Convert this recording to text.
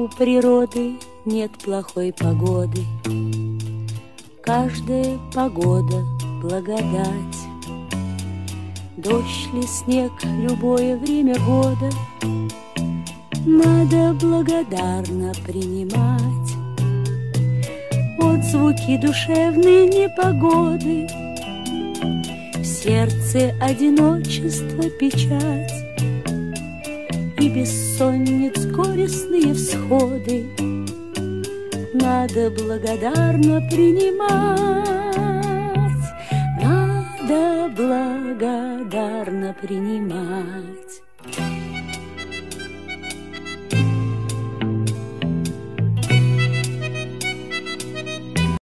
У природы нет плохой погоды, Каждая погода — благодать. Дождь ли снег, любое время года Надо благодарно принимать. Отзвуки душевной непогоды В сердце одиночество печать И бессонниц горестные всходы Надо благодарно принимать благодарно принимать.